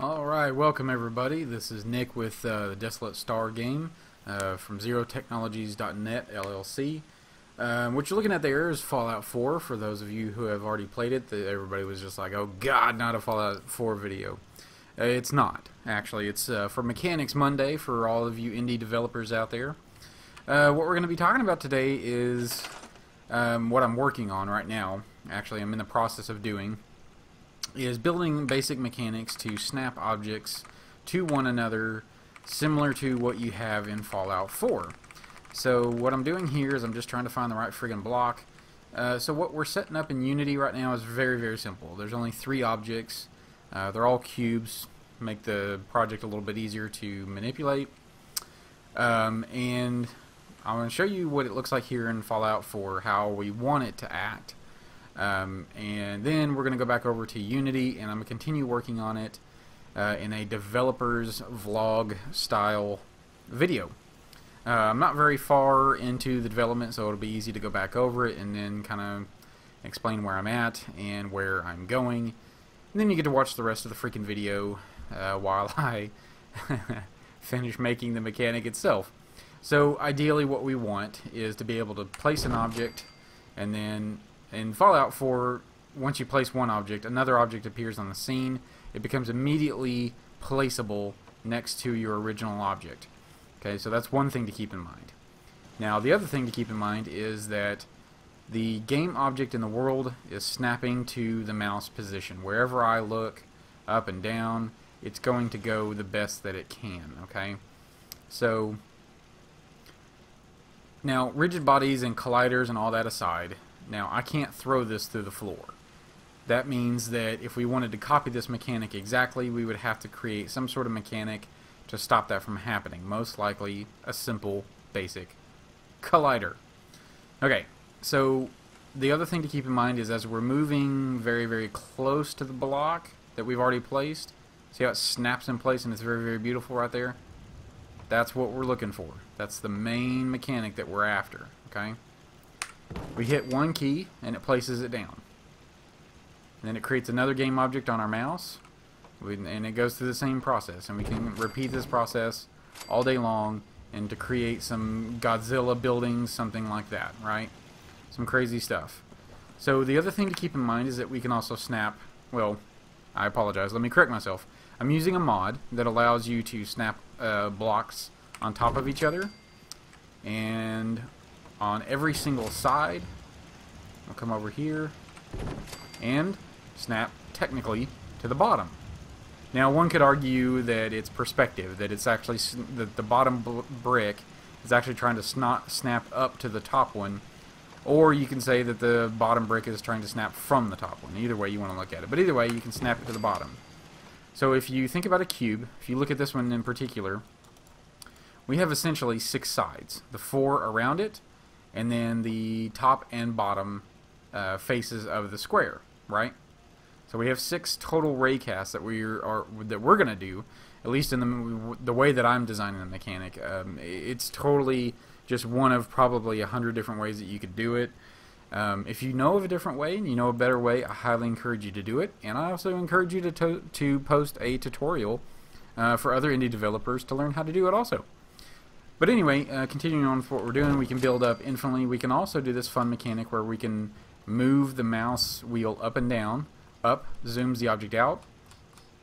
Alright, welcome everybody. This is Nick with uh, the Desolate Star game uh, from XeroTechnologies.net LLC. Um, what you're looking at there is Fallout 4. For those of you who have already played it, the, everybody was just like, oh god, not a Fallout 4 video. Uh, it's not, actually. It's uh, for Mechanics Monday for all of you indie developers out there. Uh, what we're going to be talking about today is um, what I'm working on right now. Actually, I'm in the process of doing is building basic mechanics to snap objects to one another similar to what you have in Fallout 4. So what I'm doing here is I'm just trying to find the right friggin' block. Uh, so what we're setting up in Unity right now is very, very simple. There's only three objects. Uh, they're all cubes, make the project a little bit easier to manipulate. Um, and I'm going to show you what it looks like here in Fallout 4, how we want it to act. Um, and then we're going to go back over to Unity and I'm going to continue working on it uh, in a developer's vlog style video. Uh, I'm not very far into the development so it'll be easy to go back over it and then kind of explain where I'm at and where I'm going. And then you get to watch the rest of the freaking video uh, while I finish making the mechanic itself. So ideally what we want is to be able to place an object and then in Fallout 4, once you place one object, another object appears on the scene. It becomes immediately placeable next to your original object. Okay, so that's one thing to keep in mind. Now, the other thing to keep in mind is that the game object in the world is snapping to the mouse position. Wherever I look, up and down, it's going to go the best that it can, okay? So, now, rigid bodies and colliders and all that aside, now, I can't throw this through the floor. That means that if we wanted to copy this mechanic exactly, we would have to create some sort of mechanic to stop that from happening. Most likely, a simple, basic collider. Okay, so the other thing to keep in mind is as we're moving very, very close to the block that we've already placed, see how it snaps in place and it's very, very beautiful right there? That's what we're looking for. That's the main mechanic that we're after, okay? We hit one key and it places it down. And then it creates another game object on our mouse and it goes through the same process and we can repeat this process all day long and to create some Godzilla buildings, something like that, right? Some crazy stuff. So the other thing to keep in mind is that we can also snap, well, I apologize, let me correct myself. I'm using a mod that allows you to snap uh, blocks on top of each other and on every single side. I'll come over here and snap technically to the bottom. Now one could argue that it's perspective, that it's actually that the bottom brick is actually trying to snap up to the top one, or you can say that the bottom brick is trying to snap from the top one. Either way you want to look at it. But either way, you can snap it to the bottom. So if you think about a cube, if you look at this one in particular, we have essentially six sides. The four around it, and then the top and bottom uh, faces of the square, right? So we have six total raycasts that we are that we're gonna do, at least in the the way that I'm designing the mechanic. Um, it's totally just one of probably a hundred different ways that you could do it. Um, if you know of a different way and you know a better way, I highly encourage you to do it. And I also encourage you to to, to post a tutorial uh, for other indie developers to learn how to do it also. But anyway, uh, continuing on with what we're doing, we can build up infinitely. We can also do this fun mechanic where we can move the mouse wheel up and down. Up zooms the object out.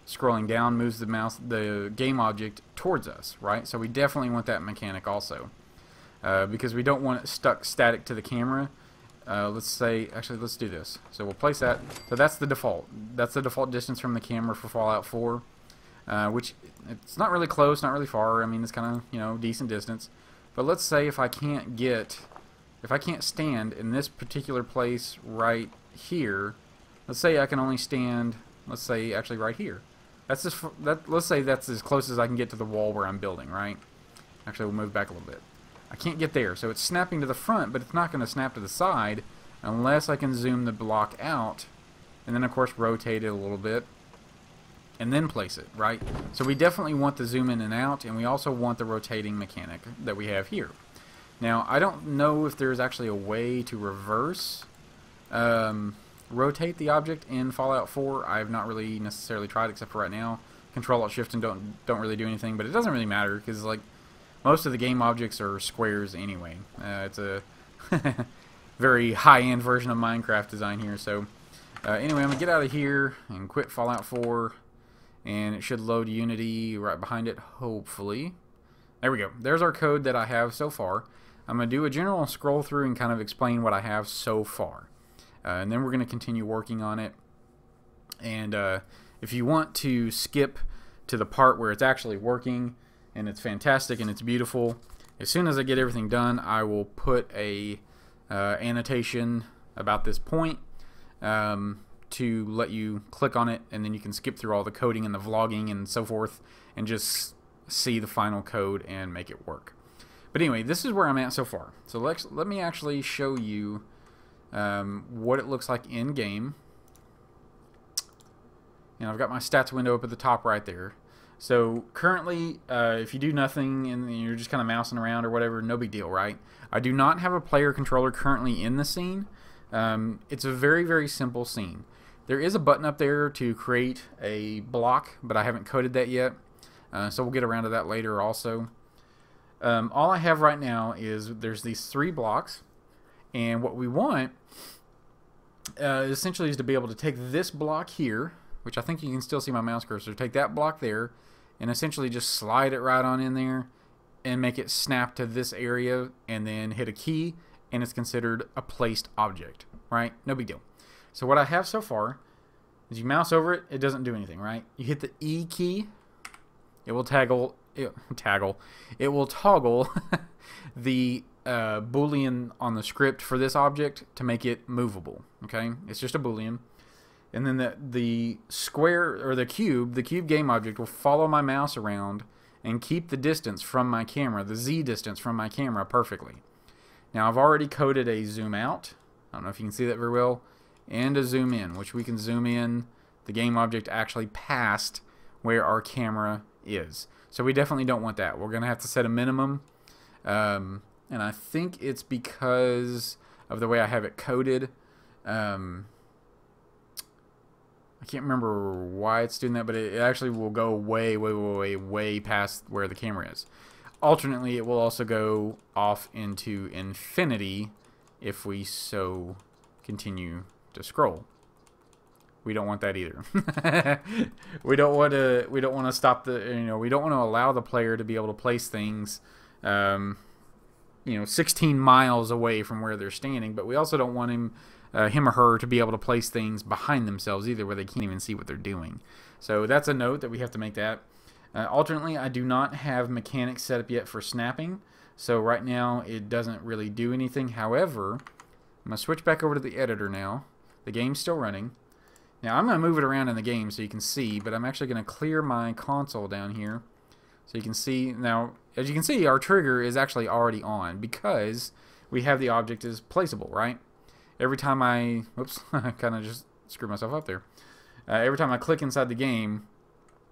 Scrolling down moves the mouse, the game object towards us, right? So we definitely want that mechanic also. Uh, because we don't want it stuck static to the camera. Uh, let's say, actually, let's do this. So we'll place that. So that's the default. That's the default distance from the camera for Fallout 4 uh, which it's not really close, not really far. I mean, it's kind of you know decent distance. But let's say if I can't get, if I can't stand in this particular place right here, let's say I can only stand, let's say actually right here. That's just that. Let's say that's as close as I can get to the wall where I'm building, right? Actually, we'll move back a little bit. I can't get there, so it's snapping to the front, but it's not going to snap to the side unless I can zoom the block out, and then of course rotate it a little bit and then place it, right? So we definitely want the zoom in and out, and we also want the rotating mechanic that we have here. Now, I don't know if there's actually a way to reverse um, rotate the object in Fallout 4. I have not really necessarily tried except for right now, Control Alt Shift and don't don't really do anything, but it doesn't really matter because like most of the game objects are squares anyway. Uh, it's a very high-end version of Minecraft design here. So uh, anyway, I'm gonna get out of here and quit Fallout 4, and it should load Unity right behind it, hopefully. There we go. There's our code that I have so far. I'm going to do a general scroll through and kind of explain what I have so far. Uh, and then we're going to continue working on it. And uh, if you want to skip to the part where it's actually working and it's fantastic and it's beautiful, as soon as I get everything done, I will put a uh, annotation about this point um, to let you click on it and then you can skip through all the coding and the vlogging and so forth and just see the final code and make it work. But anyway, this is where I'm at so far. So let's let me actually show you um, what it looks like in game. And I've got my stats window up at the top right there. So currently, uh, if you do nothing and you're just kind of mousing around or whatever, no big deal, right? I do not have a player controller currently in the scene. Um, it's a very, very simple scene. There is a button up there to create a block, but I haven't coded that yet. Uh, so we'll get around to that later also. Um, all I have right now is there's these three blocks, and what we want uh, essentially is to be able to take this block here, which I think you can still see my mouse cursor, take that block there, and essentially just slide it right on in there and make it snap to this area and then hit a key and it's considered a placed object, right? No big deal. So what I have so far is you mouse over it, it doesn't do anything, right? You hit the E key it will toggle it, toggle it will toggle the uh, boolean on the script for this object to make it movable okay? It's just a boolean. And then the the square or the cube the cube game object will follow my mouse around and keep the distance from my camera the z distance from my camera perfectly. Now I've already coded a zoom out. I don't know if you can see that very well and a zoom in which we can zoom in the game object actually past where our camera is. So we definitely don't want that. We're going to have to set a minimum. Um, and I think it's because of the way I have it coded. Um, I can't remember why it's doing that, but it, actually will go way, way, way, way, way past where the camera is. Alternately, it will also go off into infinity if we so continue to scroll we don't want that either. we don't want to. We don't want to stop the. You know, we don't want to allow the player to be able to place things. Um, you know, 16 miles away from where they're standing, but we also don't want him, uh, him or her, to be able to place things behind themselves either, where they can't even see what they're doing. So that's a note that we have to make that. Uh, alternately, I do not have mechanics set up yet for snapping, so right now it doesn't really do anything. However, I'm gonna switch back over to the editor now. The game's still running. Now I'm going to move it around in the game so you can see, but I'm actually going to clear my console down here so you can see. Now, as you can see, our trigger is actually already on because we have the object is placeable, right? Every time I, whoops, I kind of just screwed myself up there. Uh, every time I click inside the game,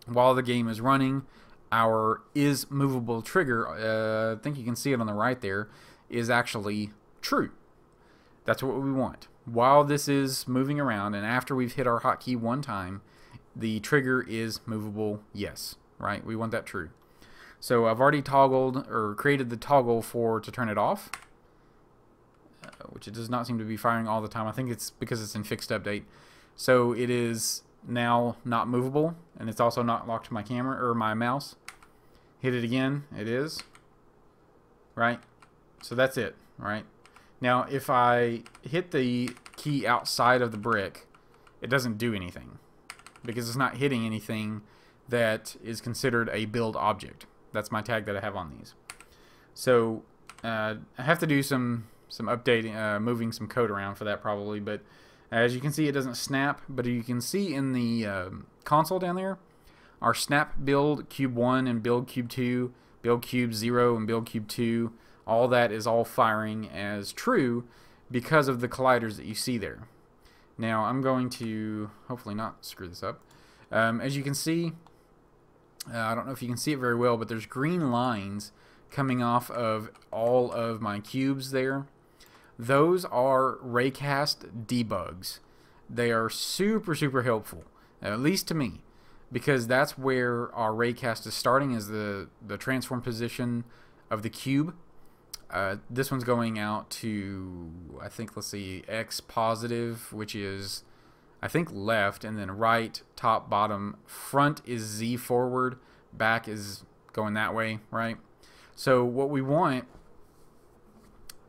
while the game is running, our is movable trigger, uh, I think you can see it on the right there, is actually true. That's what we want while this is moving around and after we've hit our hotkey one time, the trigger is movable yes, right? We want that true. So I've already toggled or created the toggle for to turn it off, uh, which it does not seem to be firing all the time. I think it's because it's in fixed update. So it is now not movable and it's also not locked to my camera or my mouse. Hit it again, it is. Right? So that's it, right? Now, if I hit the key outside of the brick, it doesn't do anything because it's not hitting anything that is considered a build object. That's my tag that I have on these. So uh, I have to do some some updating, uh, moving some code around for that probably. But as you can see, it doesn't snap. But you can see in the um, console down there, our snap build cube one and build cube two, build cube zero and build cube two all that is all firing as true because of the colliders that you see there. Now I'm going to hopefully not screw this up. Um, as you can see, uh, I don't know if you can see it very well, but there's green lines coming off of all of my cubes there. Those are raycast debugs. They are super, super helpful, at least to me. because that's where our raycast is starting is the the transform position of the cube. Uh, this one's going out to I think let's see x positive, which is I think left, and then right, top, bottom, front is z forward, back is going that way, right? So what we want,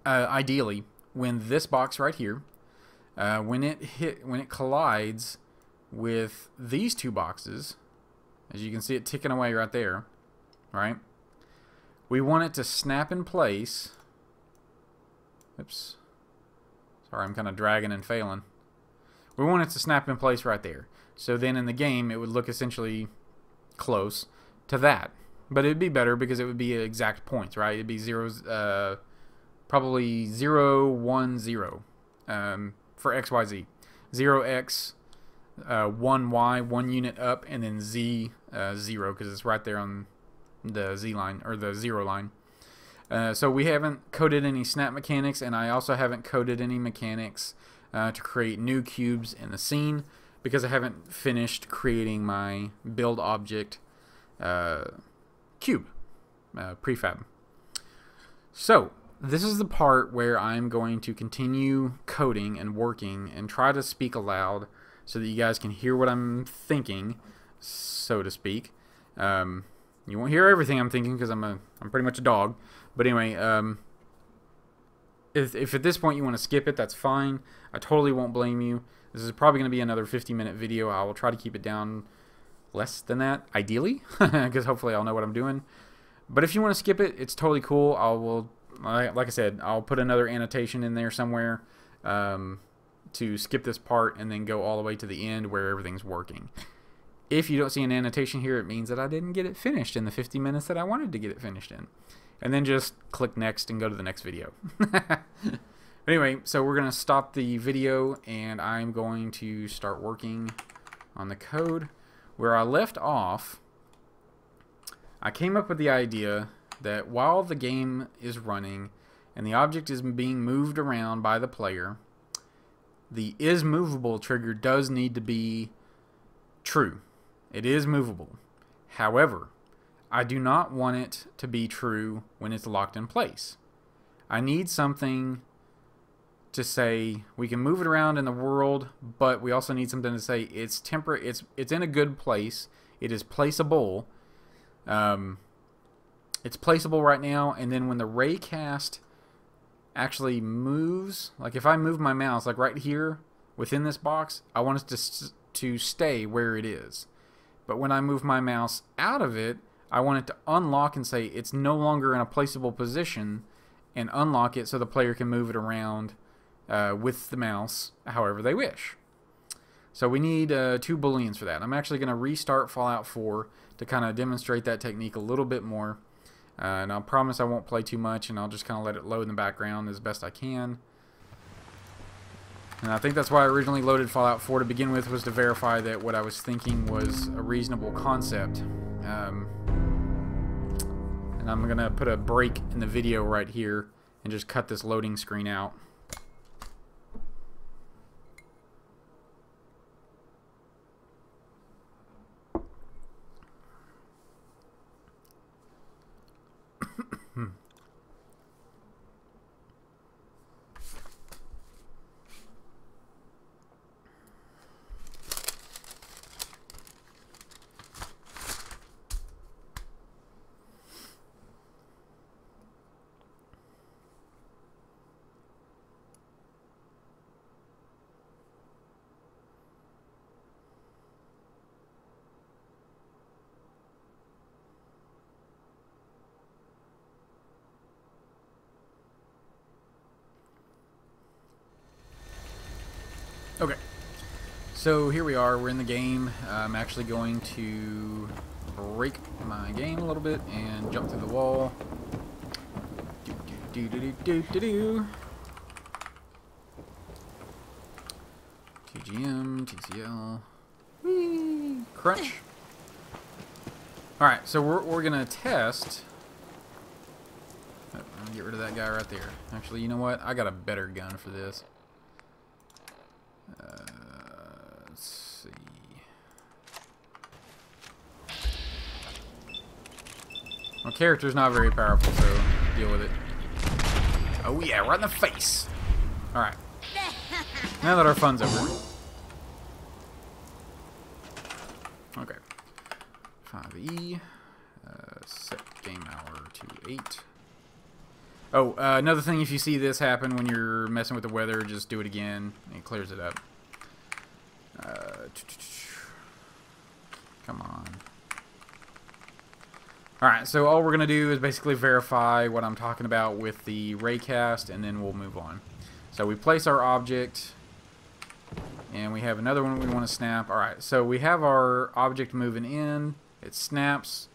uh, ideally, when this box right here, uh, when it hit, when it collides with these two boxes, as you can see it ticking away right there, right? We want it to snap in place. Oops. Sorry, I'm kind of dragging and failing. We want it to snap in place right there. So then in the game, it would look essentially close to that. But it'd be better because it would be exact points, right? It'd be zeros, uh, probably 0, 1, 0 um, for XYZ. 0x, uh, 1y, 1 unit up, and then z, uh, 0, because it's right there on the z line, or the 0 line. Uh, so we haven't coded any snap mechanics, and I also haven't coded any mechanics uh, to create new cubes in the scene because I haven't finished creating my build object uh, cube uh, prefab. So this is the part where I'm going to continue coding and working and try to speak aloud so that you guys can hear what I'm thinking, so to speak. Um, you won't hear everything I'm thinking because I'm a I'm pretty much a dog. But anyway, um, if, if at this point you want to skip it, that's fine. I totally won't blame you. This is probably going to be another 50 minute video. I will try to keep it down less than that, ideally, because hopefully I'll know what I'm doing. But if you want to skip it, it's totally cool. I will, like I said, I'll put another annotation in there somewhere um, to skip this part and then go all the way to the end where everything's working. If you don't see an annotation here, it means that I didn't get it finished in the 50 minutes that I wanted to get it finished in and then just click next and go to the next video. anyway, so we're going to stop the video and I'm going to start working on the code. Where I left off, I came up with the idea that while the game is running and the object is being moved around by the player, the is movable trigger does need to be true. It is movable. However, I do not want it to be true when it's locked in place. I need something to say we can move it around in the world, but we also need something to say it's temper it's it's in a good place. It is placeable. Um, it's placeable right now, and then when the raycast actually moves, like if I move my mouse, like right here within this box, I want it to to stay where it is. But when I move my mouse out of it, I want it to unlock and say it's no longer in a placeable position and unlock it so the player can move it around uh, with the mouse however they wish. So we need uh, two booleans for that. I'm actually going to restart Fallout 4 to kind of demonstrate that technique a little bit more. Uh, and I promise I won't play too much and I'll just kind of let it load in the background as best I can. And I think that's why I originally loaded Fallout 4 to begin with was to verify that what I was thinking was a reasonable concept. Um, and I'm going to put a break in the video right here and just cut this loading screen out. Okay. So here we are, we're in the game. I'm actually going to break my game a little bit and jump through the wall. Do do do do do do do. TGM, TCL. Whee! Crunch. Alright, so we're, we're to test. Get rid of that guy right there. Actually, you know what? I got a better gun for this. Uh, let's see. My character's not very powerful, so deal with it. Oh yeah, right in the face. Alright. Now that our fun's over. Okay. 5E. Uh, set game hour to 8. Oh, uh, another thing, if you see this happen when you're messing with the weather, just do it again. It clears it up. Uh, come on. Alright, so all we're going to do is basically verify what I'm talking about with the raycast, and then we'll move on. So we place our object, and we have another one we want to snap. Alright, so we have our object moving in. It snaps.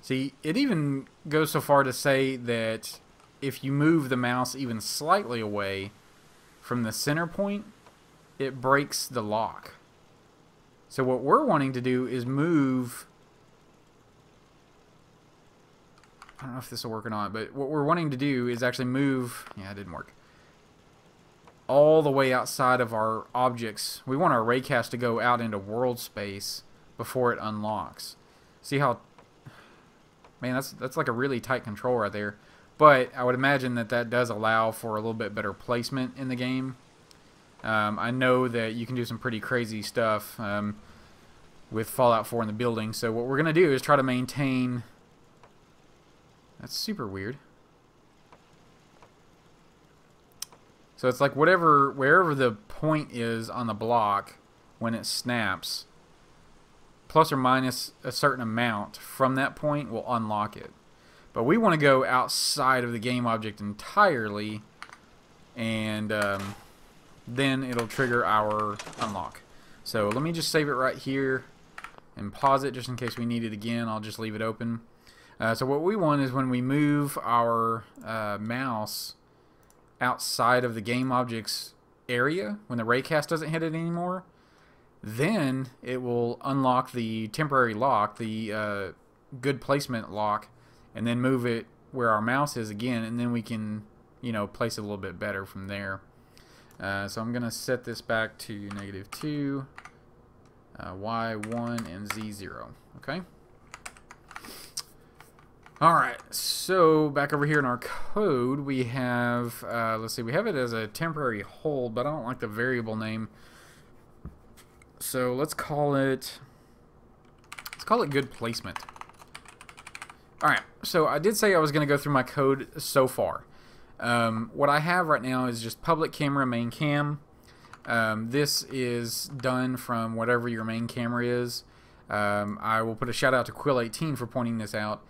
See, it even goes so far to say that if you move the mouse even slightly away from the center point, it breaks the lock. So what we're wanting to do is move... I don't know if this will work or not, but what we're wanting to do is actually move... Yeah, it didn't work. All the way outside of our objects. We want our raycast to go out into world space before it unlocks. See how... Man, that's, that's like a really tight control right there. But I would imagine that that does allow for a little bit better placement in the game. Um, I know that you can do some pretty crazy stuff um, with Fallout 4 in the building. So what we're going to do is try to maintain... That's super weird. So it's like whatever, wherever the point is on the block when it snaps, plus or minus a certain amount from that point will unlock it. But we want to go outside of the game object entirely, and um, then it'll trigger our unlock. So let me just save it right here and pause it just in case we need it again. I'll just leave it open. Uh, so what we want is when we move our uh, mouse outside of the game object's area, when the raycast doesn't hit it anymore, then it will unlock the temporary lock, the uh, good placement lock, and then move it where our mouse is again, and then we can, you know, place it a little bit better from there. Uh, so I'm going to set this back to negative 2, uh, y1, and z0. Okay? Alright, so back over here in our code, we have, uh, let's see, we have it as a temporary hold, but I don't like the variable name. So let's call it, let's call it good placement. Alright, so I did say I was going to go through my code so far. Um, what I have right now is just public camera main cam. Um, this is done from whatever your main camera is. Um, I will put a shout out to Quill18 for pointing this out.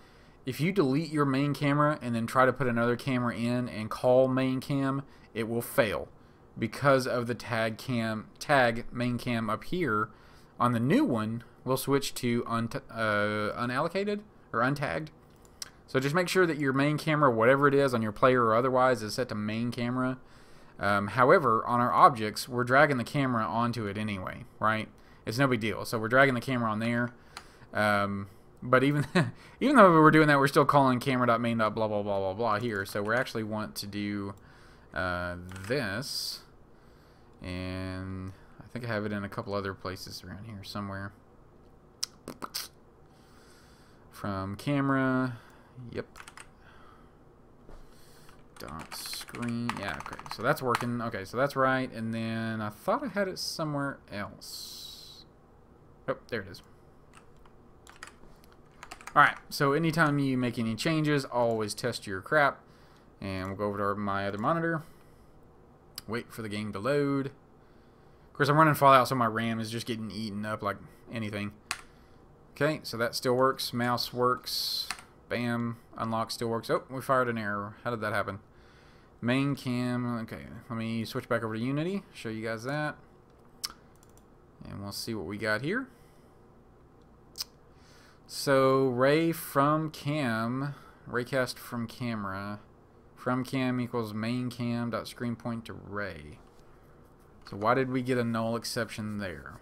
If you delete your main camera and then try to put another camera in and call main cam, it will fail because of the tag cam tag main cam up here. On the new one, we'll switch to un uh, unallocated or untagged. So just make sure that your main camera, whatever it is on your player or otherwise, is set to main camera. Um, however, on our objects, we're dragging the camera onto it anyway, right? It's no big deal. So we're dragging the camera on there. Um, but even even though we're doing that, we're still calling camera.main.blah blah blah blah blah here. So we actually want to do uh, this, and I think I have it in a couple other places around here somewhere. From camera, Yep. Dot screen. Yeah, okay. So that's working. Okay, so that's right. And then I thought I had it somewhere else. Oh, there it is. Alright, so anytime you make any changes, always test your crap. And we'll go over to my other monitor. Wait for the game to load. Of course, I'm running Fallout, so my RAM is just getting eaten up like anything. Okay, so that still works. Mouse works. Bam. Unlock still works. Oh, we fired an error. How did that happen? Main cam. Okay, let me switch back over to Unity. Show you guys that. And we'll see what we got here. So, ray from cam. Raycast from camera. From cam equals main cam dot screen point to ray. So why did we get a null exception there?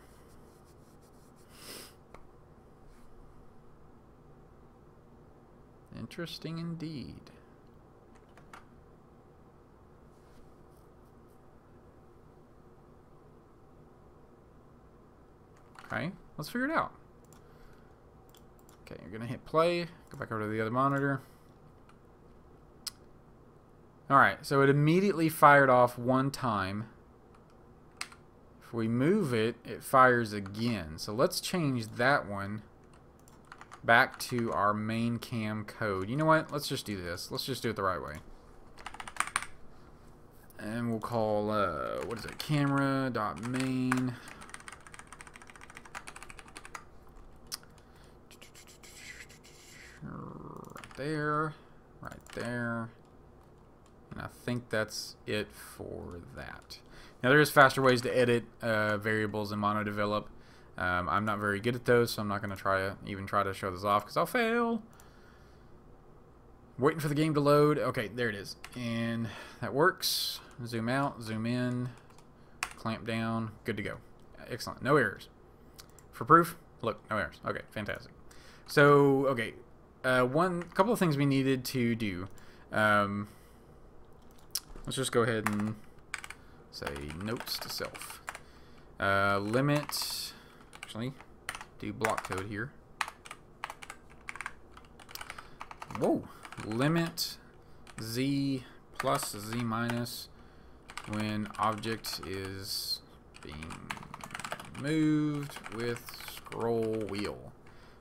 Interesting indeed. Okay, let's figure it out. Okay, you're going to hit play. Go back over to the other monitor. Alright, so it immediately fired off one time. If we move it, it fires again. So let's change that one back to our main cam code. You know what? Let's just do this. Let's just do it the right way. And we'll call, uh, what is it, camera dot main. Right there, right there. And I think that's it for that. Now there is faster ways to edit uh, variables in MonoDevelop. Um, I'm not very good at those, so I'm not going to try to even try to show this off because I'll fail. Waiting for the game to load. Okay, there it is. And that works. Zoom out, zoom in, clamp down. Good to go. Excellent. No errors. For proof, look, no errors. Okay, fantastic. So, okay, uh, one couple of things we needed to do. Um, let's just go ahead and say notes to self. Uh, limit, actually, do block code here. Whoa, limit z plus z minus when object is being moved with scroll wheel.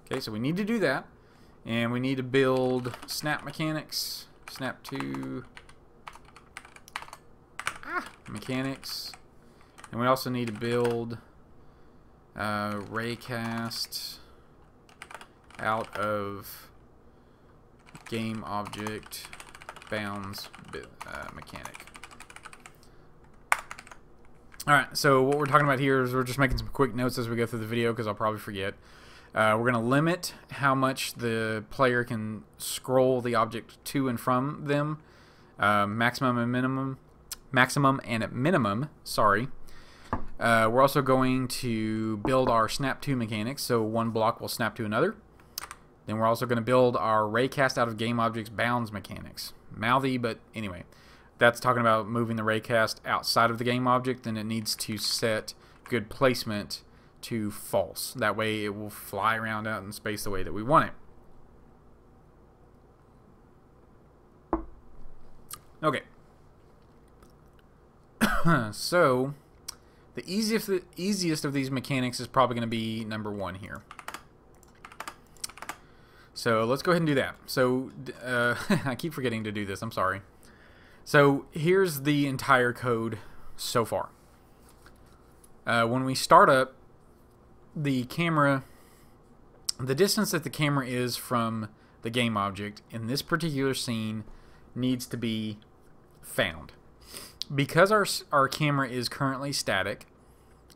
Okay, so we need to do that. And we need to build snap mechanics, snap to ah, mechanics. And we also need to build uh, raycast out of game object bounds uh, mechanic. Alright, so what we're talking about here is we're just making some quick notes as we go through the video because I'll probably forget. Uh, we're going to limit how much the player can scroll the object to and from them. Uh, maximum and minimum. Maximum and at minimum, sorry. Uh, we're also going to build our snap to mechanics, so one block will snap to another. Then we're also going to build our raycast out of game objects bounds mechanics. Mouthy, but anyway. That's talking about moving the raycast outside of the game object, then it needs to set good placement to false. That way it will fly around out in space the way that we want it. Okay. so, the easiest, the easiest of these mechanics is probably going to be number one here. So let's go ahead and do that. So uh, I keep forgetting to do this. I'm sorry. So here's the entire code so far. Uh, when we start up, the camera, the distance that the camera is from the game object in this particular scene needs to be found. Because our, our camera is currently static,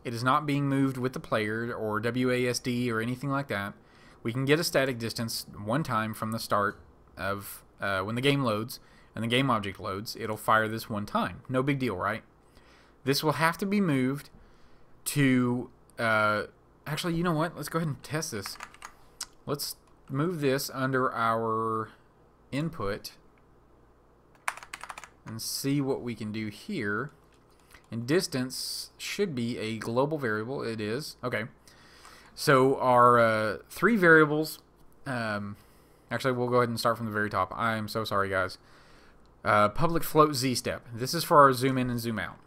it is not being moved with the player or WASD or anything like that. We can get a static distance one time from the start of uh, when the game loads and the game object loads. It'll fire this one time. No big deal, right? This will have to be moved to uh, Actually, you know what? Let's go ahead and test this. Let's move this under our input and see what we can do here. And distance should be a global variable. It is. Okay. So our uh, three variables, um, actually we'll go ahead and start from the very top. I am so sorry guys. Uh, public float z step. This is for our zoom in and zoom out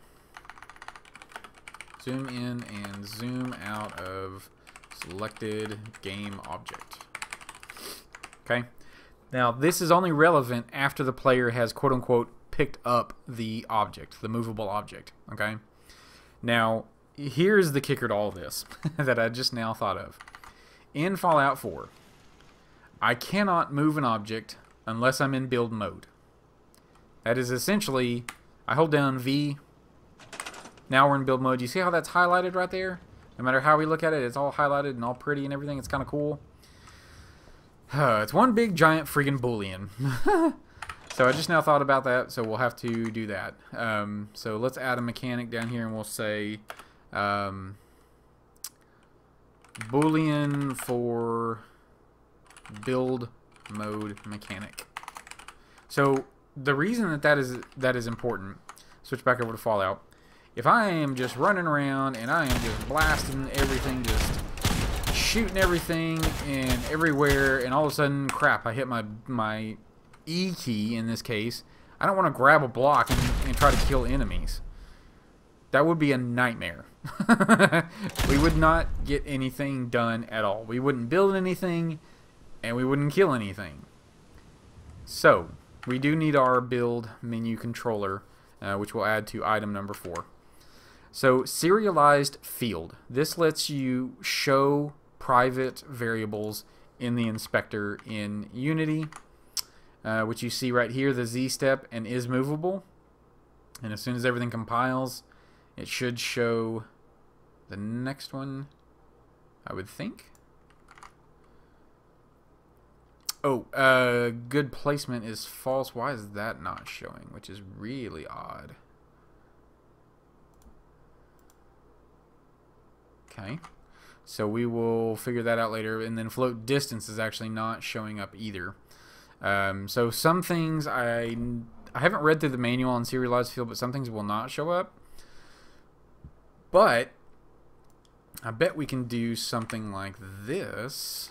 zoom in and zoom out of selected game object. Okay. Now, this is only relevant after the player has quote unquote picked up the object, the movable object. Okay. Now, here's the kicker to all this that I just now thought of. In Fallout 4, I cannot move an object unless I'm in build mode. That is essentially, I hold down V now we're in build mode. You see how that's highlighted right there? No matter how we look at it, it's all highlighted and all pretty and everything. It's kind of cool. Uh, it's one big giant freaking boolean. so I just now thought about that, so we'll have to do that. Um, so let's add a mechanic down here and we'll say um, boolean for build mode mechanic. So the reason that that is that is important, switch back over to Fallout, if I am just running around and I am just blasting everything, just shooting everything and everywhere, and all of a sudden, crap, I hit my, my E key in this case. I don't want to grab a block and, and try to kill enemies. That would be a nightmare. we would not get anything done at all. We wouldn't build anything, and we wouldn't kill anything. So, we do need our build menu controller, uh, which we'll add to item number four. So, serialized field. This lets you show private variables in the inspector in Unity, uh, which you see right here, the Z step and is movable. And as soon as everything compiles, it should show the next one, I would think. Oh, uh, good placement is false. Why is that not showing? Which is really odd. Okay. So we will figure that out later. And then float distance is actually not showing up either. Um, so some things I, I haven't read through the manual on serialized field, but some things will not show up. But I bet we can do something like this.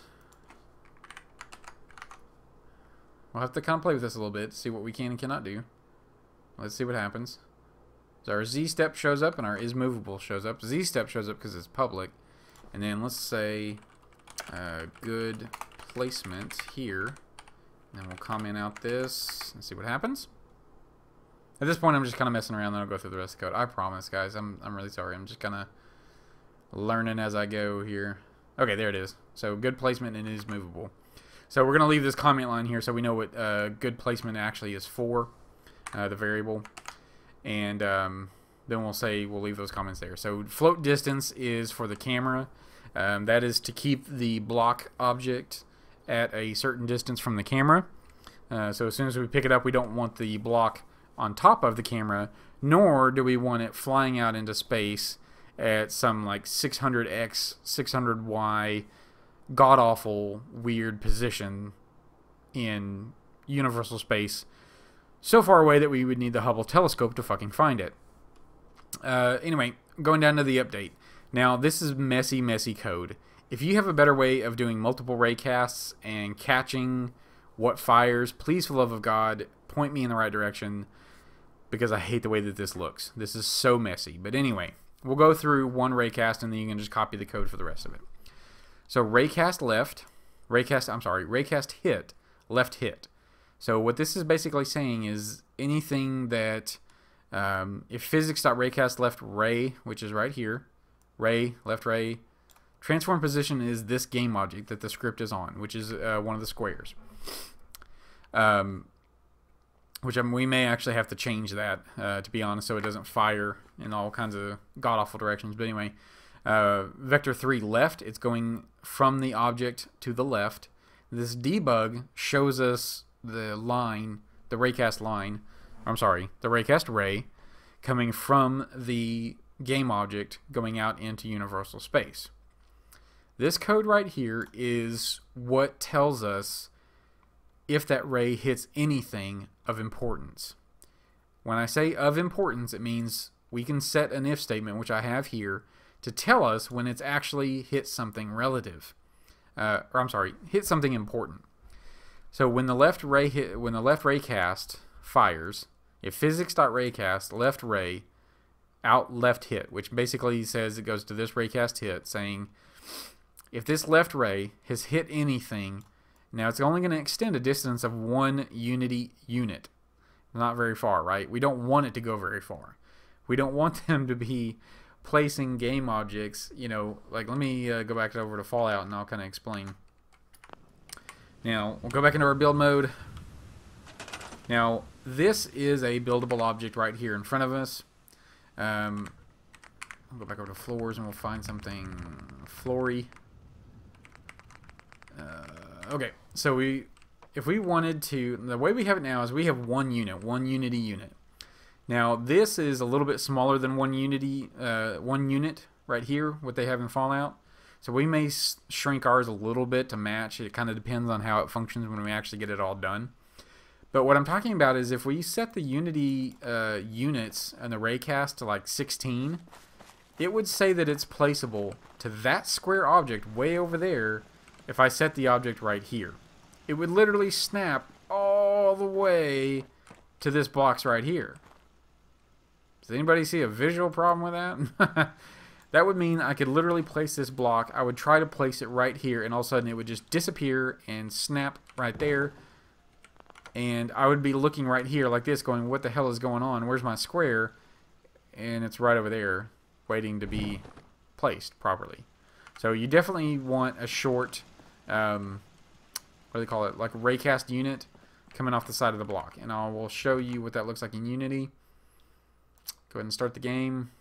We'll have to kind of play with this a little bit, see what we can and cannot do. Let's see what happens. So our Z step shows up and our is movable shows up. Z step shows up because it's public. And then let's say uh, good placement here. And then we'll comment out this and see what happens. At this point, I'm just kind of messing around, then I'll go through the rest of the code. I promise, guys. I'm, I'm really sorry. I'm just kind of learning as I go here. Okay, there it is. So good placement and is movable. So we're going to leave this comment line here so we know what uh, good placement actually is for, uh, the variable. And um, then we'll say we'll leave those comments there. So float distance is for the camera. Um, that is to keep the block object at a certain distance from the camera. Uh, so as soon as we pick it up, we don't want the block on top of the camera, nor do we want it flying out into space at some like 600x, 600y god awful weird position in universal space so far away that we would need the Hubble telescope to fucking find it. Uh, anyway, going down to the update. Now, this is messy, messy code. If you have a better way of doing multiple raycasts and catching what fires, please, for the love of God, point me in the right direction because I hate the way that this looks. This is so messy. But anyway, we'll go through one raycast and then you can just copy the code for the rest of it. So raycast left, raycast, I'm sorry, raycast hit, left hit. So what this is basically saying is anything that, um, if physics.raycast left ray, which is right here, ray, left ray, transform position is this game object that the script is on, which is uh, one of the squares. Um, which I mean, we may actually have to change that, uh, to be honest, so it doesn't fire in all kinds of god-awful directions. But anyway, uh, vector 3 left, it's going from the object to the left. This debug shows us the line, the raycast line, I'm sorry, the raycast ray, coming from the game object going out into universal space. This code right here is what tells us if that ray hits anything of importance. When I say of importance, it means we can set an if statement, which I have here, to tell us when it's actually hit something relative. Uh, or I'm sorry, hit something important. So when the left ray hit, when the left ray cast fires, if physics.raycast left ray out left hit, which basically says it goes to this raycast hit, saying if this left ray has hit anything now it's only going to extend a distance of one unity unit. Not very far, right? We don't want it to go very far. We don't want them to be placing game objects, you know, like let me uh, go back over to Fallout and I'll kind of explain. Now, we'll go back into our build mode. Now, this is a buildable object right here in front of us. Um, I'll go back over to floors and we'll find something floory. Uh, okay, so we, if we wanted to, the way we have it now is we have one unit, one unity unit. Now this is a little bit smaller than one unity, uh, one unit right here, what they have in Fallout. So we may shrink ours a little bit to match. It kind of depends on how it functions when we actually get it all done. But what I'm talking about is if we set the Unity uh, units and the raycast to like 16, it would say that it's placeable to that square object way over there if I set the object right here. It would literally snap all the way to this box right here. Does anybody see a visual problem with that? that would mean I could literally place this block. I would try to place it right here, and all of a sudden it would just disappear and snap right there. And I would be looking right here like this, going, what the hell is going on? Where's my square? And it's right over there, waiting to be placed properly. So you definitely want a short, um, what do they call it, like raycast unit coming off the side of the block. And I will show you what that looks like in Unity. Go ahead and start the game.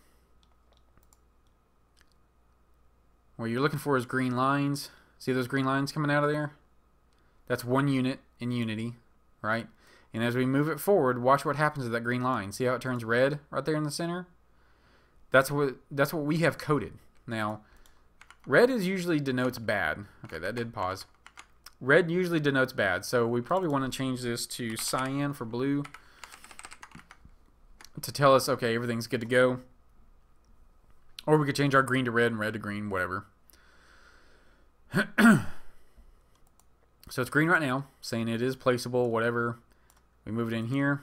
What you're looking for is green lines. See those green lines coming out of there? That's one unit in Unity, right? And as we move it forward, watch what happens to that green line. See how it turns red right there in the center? That's what that's what we have coded. Now, red is usually denotes bad. Okay, that did pause. Red usually denotes bad, so we probably want to change this to cyan for blue to tell us, okay, everything's good to go. Or we could change our green to red and red to green, whatever. so it's green right now, saying it is placeable, whatever. We move it in here.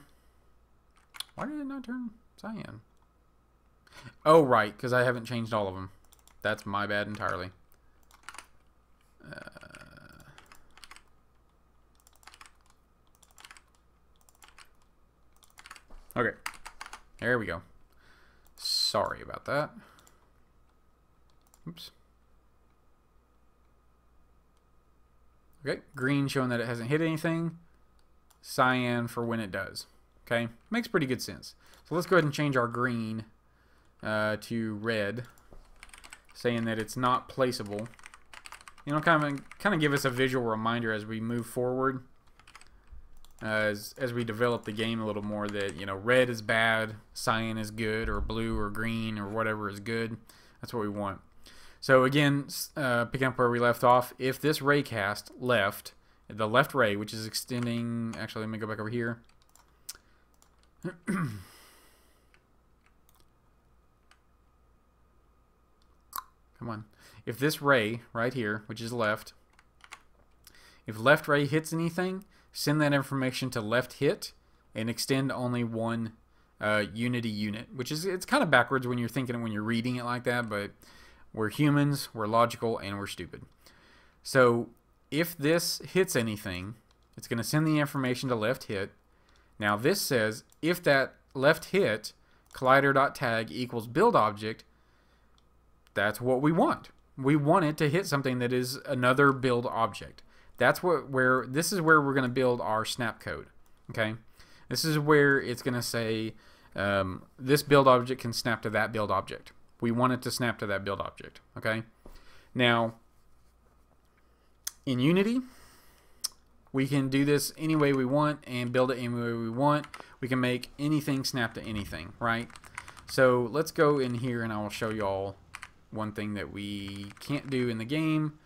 Why did it not turn cyan? Oh, right, because I haven't changed all of them. That's my bad entirely. Uh, okay. There we go. Sorry about that. Oops. Okay, green showing that it hasn't hit anything. Cyan for when it does. Okay, makes pretty good sense. So let's go ahead and change our green uh, to red, saying that it's not placeable. You know, kind of kind of give us a visual reminder as we move forward as as we develop the game a little more that you know red is bad, cyan is good, or blue or green or whatever is good. That's what we want. So again, uh, picking up where we left off, if this raycast left, the left ray, which is extending, actually let me go back over here. Come on. If this ray right here, which is left, if left ray hits anything, send that information to left hit and extend only one uh, unity unit, which is it's kind of backwards when you're thinking when you're reading it like that, but we're humans, we're logical, and we're stupid. So if this hits anything, it's going to send the information to left hit. Now this says if that left hit collider.tag equals build object, that's what we want. We want it to hit something that is another build object. That's what where this is where we're going to build our snap code. Okay, this is where it's going to say um, this build object can snap to that build object. We want it to snap to that build object. Okay, now in Unity, we can do this any way we want and build it any way we want. We can make anything snap to anything, right? So let's go in here and I will show you all one thing that we can't do in the game.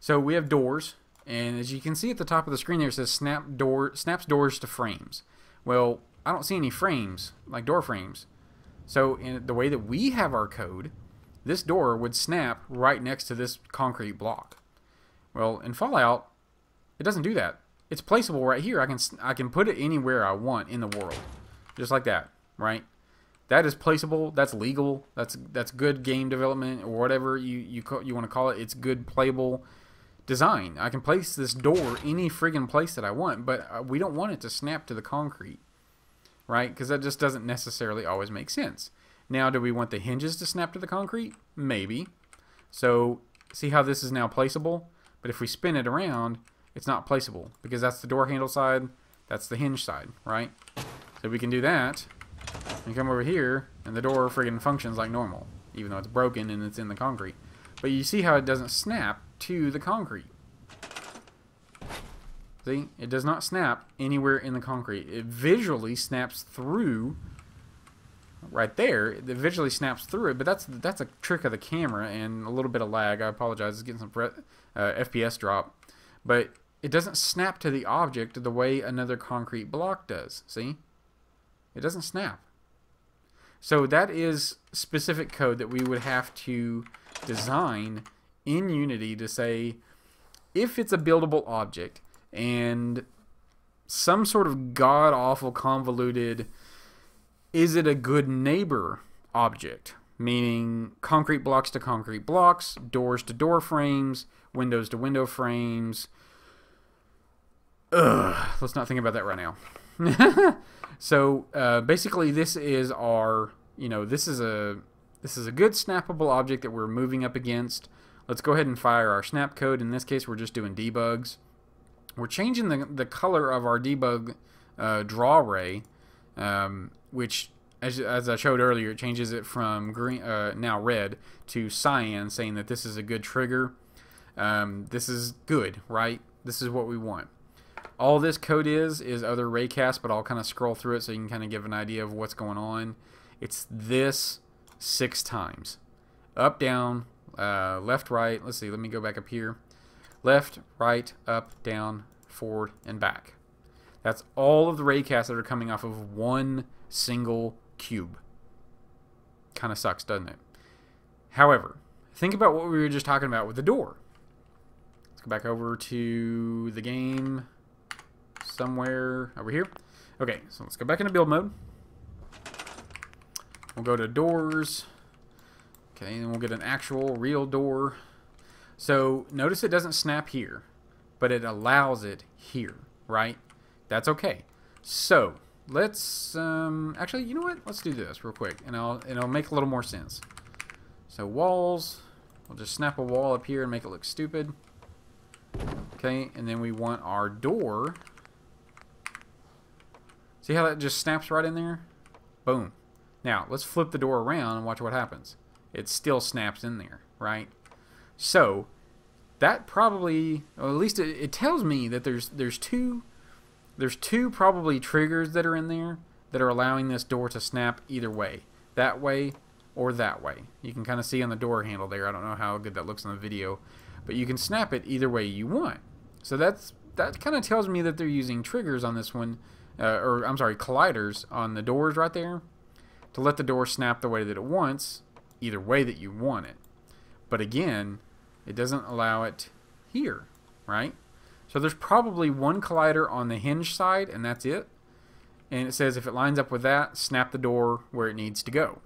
So we have doors. And as you can see at the top of the screen there, it says snap door, snaps doors to frames. Well, I don't see any frames, like door frames. So in the way that we have our code, this door would snap right next to this concrete block. Well, in Fallout, it doesn't do that. It's placeable right here. I can I can put it anywhere I want in the world, just like that, right? That is placeable. That's legal. That's that's good game development or whatever you you you want to call it. It's good playable design. I can place this door any friggin' place that I want, but uh, we don't want it to snap to the concrete, right? Because that just doesn't necessarily always make sense. Now, do we want the hinges to snap to the concrete? Maybe. So, see how this is now placeable? But if we spin it around, it's not placeable because that's the door handle side, that's the hinge side, right? So we can do that and come over here and the door friggin' functions like normal, even though it's broken and it's in the concrete. But you see how it doesn't snap to the concrete. See, it does not snap anywhere in the concrete. It visually snaps through right there. It visually snaps through it, but that's that's a trick of the camera and a little bit of lag. I apologize, it's getting some uh, FPS drop, but it doesn't snap to the object the way another concrete block does. See, it doesn't snap. So that is specific code that we would have to design in Unity to say if it's a buildable object and some sort of god awful convoluted is it a good neighbor object? Meaning concrete blocks to concrete blocks doors to door frames windows to window frames. Ugh, let's not think about that right now. So uh, basically this is our you know this is a this is a good snappable object that we're moving up against. Let's go ahead and fire our snap code. In this case we're just doing debugs we're changing the, the color of our debug uh, draw ray, um, which, as, as I showed earlier, it changes it from green uh, now red to cyan, saying that this is a good trigger. Um, this is good, right? This is what we want. All this code is is other raycasts, but I'll kind of scroll through it so you can kind of give an idea of what's going on. It's this six times. Up, down, uh, left, right. Let's see. Let me go back up here left, right, up, down, forward, and back. That's all of the raycasts that are coming off of one single cube. Kind of sucks, doesn't it? However, think about what we were just talking about with the door. Let's go back over to the game somewhere over here. Okay, so let's go back into build mode. We'll go to doors. Okay, and we'll get an actual real door. So notice it doesn't snap here, but it allows it here, right? That's okay. So let's um, actually, you know what? Let's do this real quick, and I'll and it'll make a little more sense. So walls, we'll just snap a wall up here and make it look stupid. Okay, and then we want our door. See how that just snaps right in there? Boom. Now, let's flip the door around and watch what happens. It still snaps in there, right? So that probably, or at least it, it tells me that there's there's two there's two probably triggers that are in there that are allowing this door to snap either way, that way or that way. You can kind of see on the door handle there. I don't know how good that looks on the video, but you can snap it either way you want. So that's that kind of tells me that they're using triggers on this one, uh, or I'm sorry, colliders on the doors right there to let the door snap the way that it wants, either way that you want it. But again, it doesn't allow it here, right? So there's probably one collider on the hinge side, and that's it. And it says if it lines up with that, snap the door where it needs to go.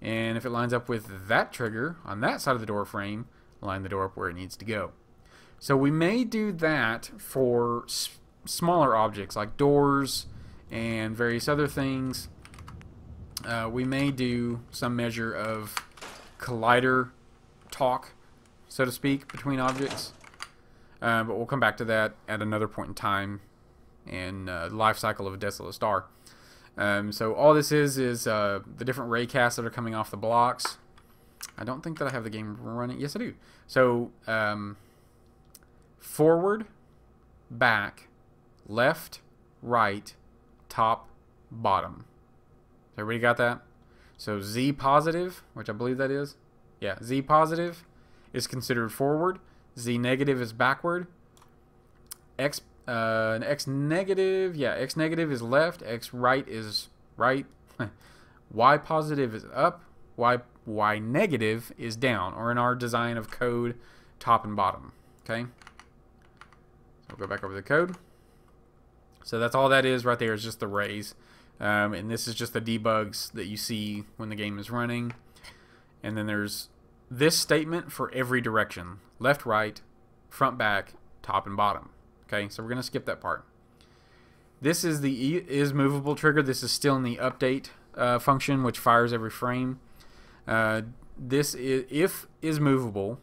And if it lines up with that trigger on that side of the door frame, line the door up where it needs to go. So we may do that for smaller objects like doors and various other things. Uh, we may do some measure of collider talk so to speak, between objects. Uh, but we'll come back to that at another point in time in uh, the life cycle of a desolate star. Um, so all this is is uh, the different raycasts that are coming off the blocks. I don't think that I have the game running. Yes, I do. So um, forward, back, left, right, top, bottom. Everybody got that? So Z positive, which I believe that is. Yeah, Z positive is considered forward. Z negative is backward. X uh, X negative, yeah, X negative is left. X right is right. y positive is up. Y Y negative is down, or in our design of code, top and bottom. Okay. So we'll go back over the code. So that's all that is right there is just the rays. Um, and this is just the debugs that you see when the game is running. And then there's this statement for every direction left, right, front, back, top, and bottom. Okay, so we're going to skip that part. This is the is movable trigger. This is still in the update uh, function, which fires every frame. Uh, this is if is movable,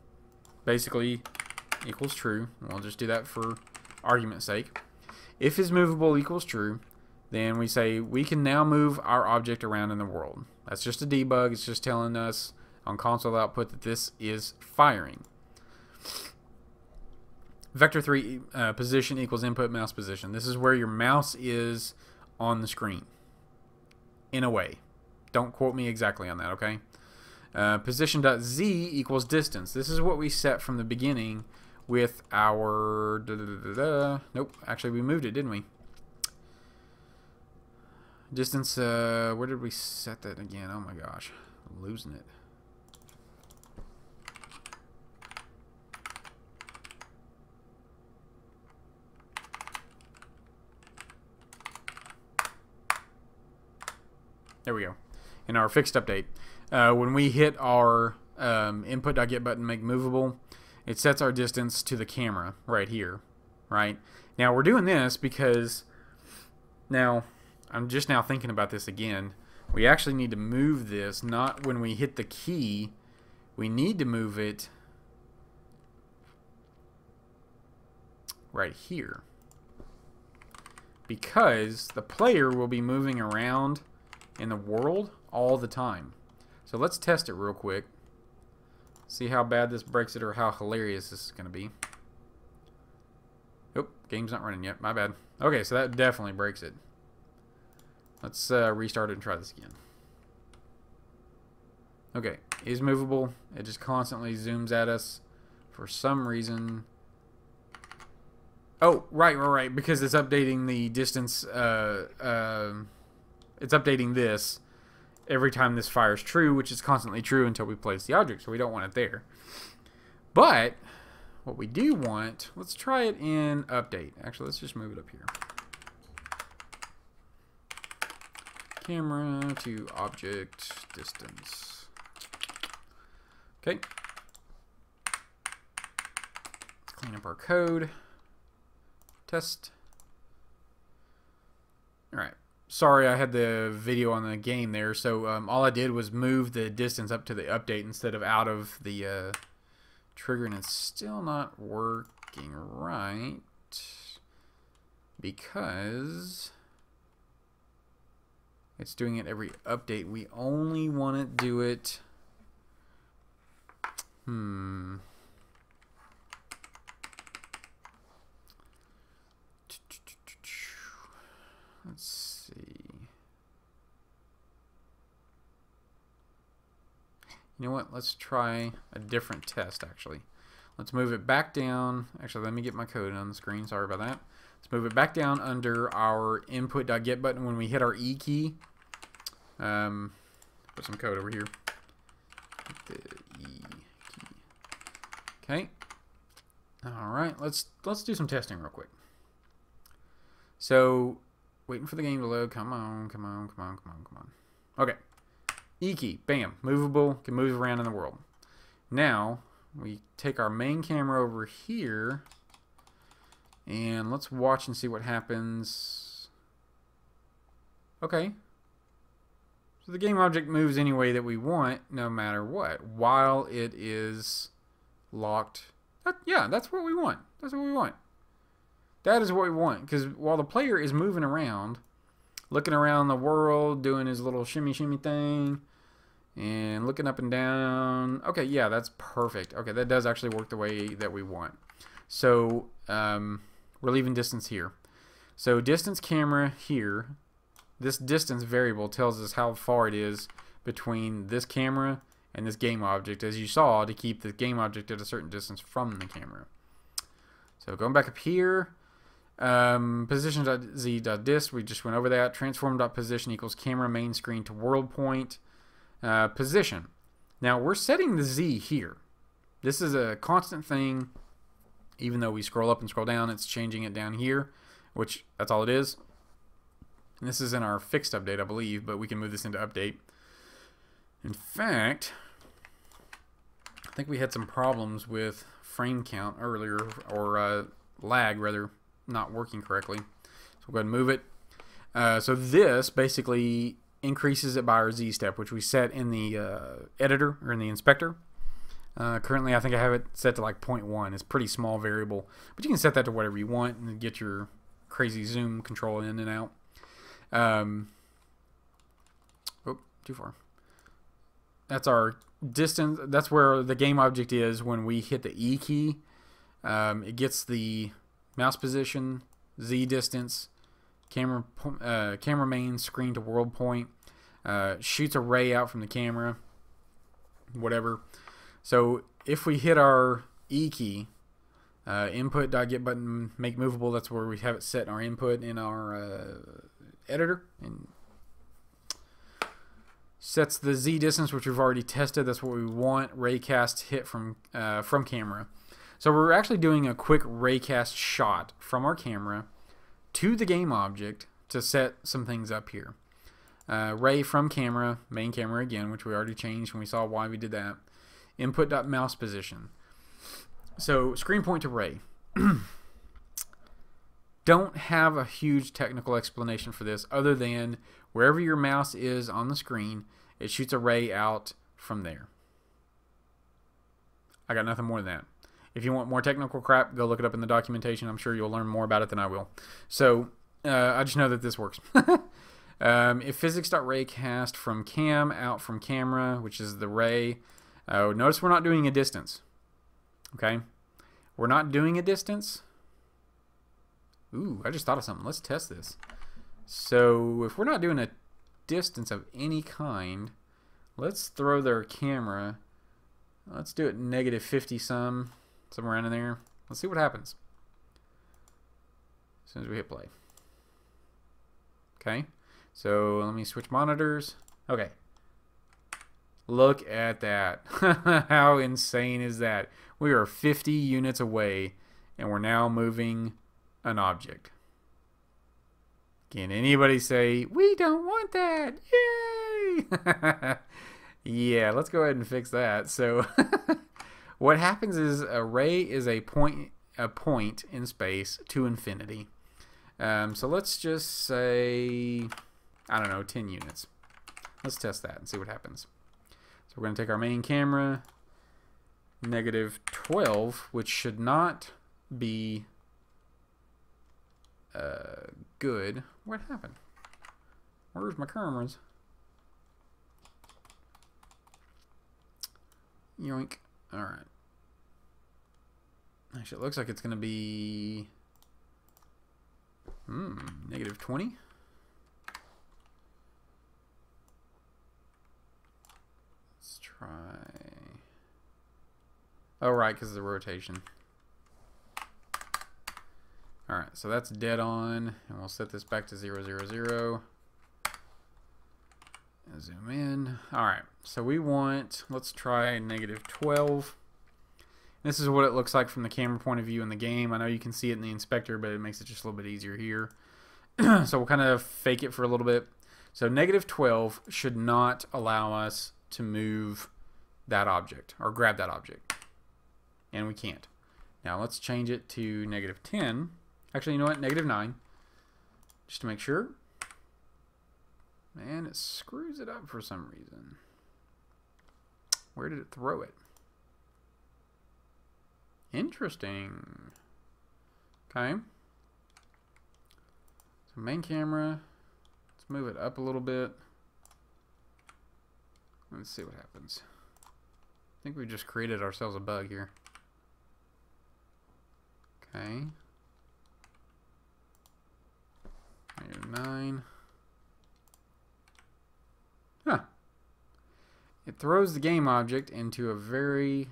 basically equals true. We'll just do that for argument's sake. If is movable equals true, then we say we can now move our object around in the world. That's just a debug. It's just telling us on console output that this is firing. Vector 3 uh, position equals input mouse position. This is where your mouse is on the screen. In a way. Don't quote me exactly on that, okay? Uh, position.z equals distance. This is what we set from the beginning with our... Da, da, da, nope, actually we moved it, didn't we? Distance, uh, where did we set that again? Oh my gosh, I'm losing it. There we go. In our fixed update, uh, when we hit our um, input.get button make movable, it sets our distance to the camera right here, right? Now we're doing this because now I'm just now thinking about this again. We actually need to move this not when we hit the key. We need to move it right here because the player will be moving around in the world all the time. So let's test it real quick. See how bad this breaks it or how hilarious this is going to be. Oh, game's not running yet. My bad. Okay, so that definitely breaks it. Let's uh, restart it and try this again. Okay, is movable. It just constantly zooms at us for some reason. Oh, right, right, right. Because it's updating the distance. Uh, uh, it's updating this every time this fires true, which is constantly true until we place the object, so we don't want it there. But what we do want, let's try it in update. Actually, let's just move it up here. Camera to object distance. Okay. Let's clean up our code. Test. All right sorry I had the video on the game there. So um, all I did was move the distance up to the update instead of out of the uh, trigger, and it's still not working right because it's doing it every update. We only want to do it. Hmm. Let's You know what? Let's try a different test, actually. Let's move it back down. Actually, let me get my code on the screen. Sorry about that. Let's move it back down under our input.get button when we hit our E key. Um, put some code over here. E. Okay. All right. Let's let's do some testing real quick. So, waiting for the game to load. Come on, come on, come on, come on, come on. Okay. Key, bam, movable, can move around in the world. Now, we take our main camera over here, and let's watch and see what happens. Okay. So the game object moves any way that we want, no matter what, while it is locked. That, yeah, that's what we want. That's what we want. That is what we want, because while the player is moving around, looking around the world, doing his little shimmy shimmy thing, and looking up and down. Okay, yeah, that's perfect. Okay, that does actually work the way that we want. So um, we're leaving distance here. So distance camera here, this distance variable tells us how far it is between this camera and this game object, as you saw, to keep the game object at a certain distance from the camera. So going back up here, um, position.z.dist, we just went over that. Transform.position equals camera main screen to world point uh, position. Now we're setting the Z here. This is a constant thing. Even though we scroll up and scroll down, it's changing it down here, which that's all it is. And this is in our fixed update, I believe, but we can move this into update. In fact, I think we had some problems with frame count earlier, or uh, lag rather, not working correctly. So we'll go ahead and move it. Uh, so this basically increases it by our z step, which we set in the uh, editor or in the inspector. Uh, currently, I think I have it set to like 0.1. It's pretty small variable, but you can set that to whatever you want and get your crazy zoom control in and out. Um, oh, too far. That's our distance. That's where the game object is when we hit the E key. Um, it gets the mouse position, Z distance, camera uh, camera main screen to world point, uh, shoots a ray out from the camera, whatever. So if we hit our E key, uh, get button make movable, that's where we have it set in our input in our uh, editor. And sets the Z distance, which we've already tested. That's what we want. Raycast hit from uh, from camera. So we're actually doing a quick raycast shot from our camera to the game object to set some things up here. Uh, ray from camera, main camera again, which we already changed when we saw why we did that. Input.mouse position. So screen point to ray. Don't have a huge technical explanation for this other than wherever your mouse is on the screen, it shoots a ray out from there. I got nothing more than that. If you want more technical crap, go look it up in the documentation. I'm sure you'll learn more about it than I will. So uh, I just know that this works. um, if physics.raycast from cam out from camera, which is the ray, uh, notice we're not doing a distance. Okay? We're not doing a distance. Ooh, I just thought of something. Let's test this. So if we're not doing a distance of any kind, let's throw their camera. Let's do it negative 50 some, somewhere in there. Let's see what happens. As soon as we hit play. Okay, so let me switch monitors. Okay. Look at that. How insane is that? We are 50 units away, and we're now moving an object. Can anybody say, we don't want that? Yay! yeah, let's go ahead and fix that. So what happens is a ray is a point a point in space to infinity. Um, so let's just say, I don't know, 10 units. Let's test that and see what happens. So we're going to take our main camera, negative 12, which should not be uh, good. What happened? Where's my cameras? Yoink. Alright. Actually, it looks like it's going to be... Hmm, negative 20? Let's try... Oh, right, because of the rotation. Alright, so that's dead on, and we'll set this back to 0, 0, 0. Zoom in. Alright, so we want, let's try negative 12. This is what it looks like from the camera point of view in the game. I know you can see it in the inspector, but it makes it just a little bit easier here. so we'll kind of fake it for a little bit. So negative 12 should not allow us to move that object, or grab that object. And we can't. Now let's change it to negative 10. Actually, you know what? Negative 9. Just to make sure. Man, it screws it up for some reason. Where did it throw it? Interesting. Okay. So main camera. Let's move it up a little bit. Let's see what happens. I think we just created ourselves a bug here. Okay. Negative 9. Huh. It throws the game object into a very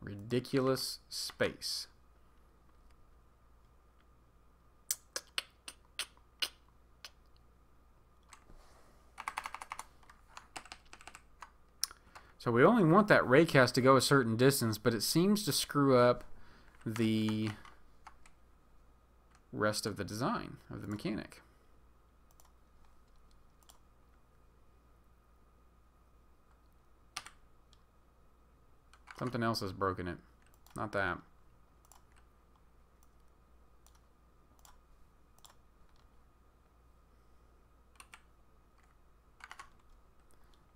ridiculous space. So we only want that raycast to go a certain distance, but it seems to screw up the rest of the design of the mechanic. Something else has broken it. Not that.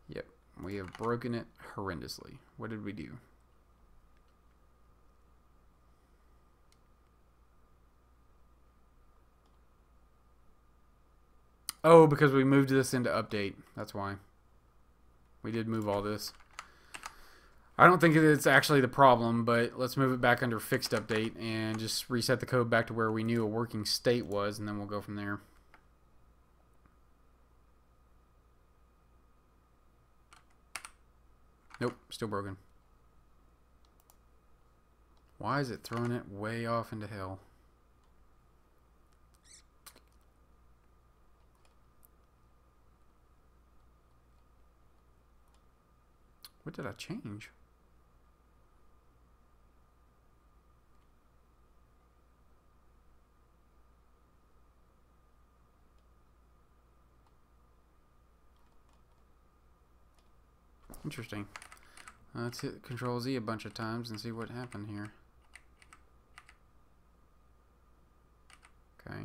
Yep, we have broken it horrendously. What did we do? Oh, because we moved this into update. That's why. We did move all this. I don't think it's actually the problem, but let's move it back under fixed update and just reset the code back to where we knew a working state was, and then we'll go from there. Nope, still broken. Why is it throwing it way off into hell? What did I change? Interesting. Let's hit Control Z a bunch of times and see what happened here. Okay.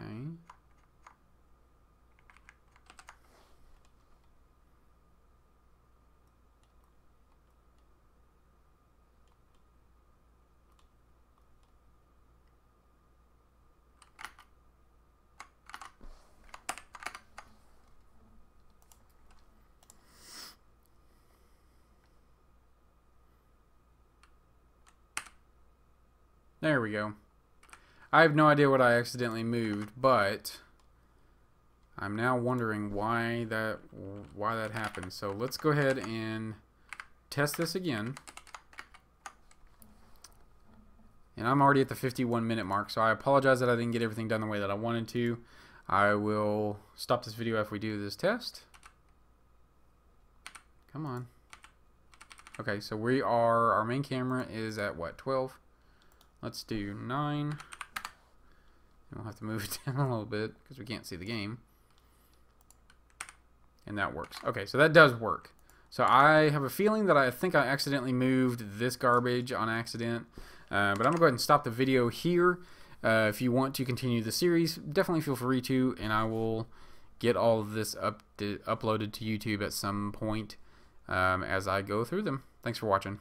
Okay. There we go. I have no idea what I accidentally moved, but I'm now wondering why that why that happened. So let's go ahead and test this again. And I'm already at the 51 minute mark, so I apologize that I didn't get everything done the way that I wanted to. I will stop this video if we do this test. Come on. Okay, so we are, our main camera is at what, 12? Let's do 9. And we'll have to move it down a little bit because we can't see the game. And that works. Okay, so that does work. So I have a feeling that I think I accidentally moved this garbage on accident. Uh, but I'm going to go ahead and stop the video here. Uh, if you want to continue the series, definitely feel free to, and I will get all of this up to, uploaded to YouTube at some point um, as I go through them. Thanks for watching.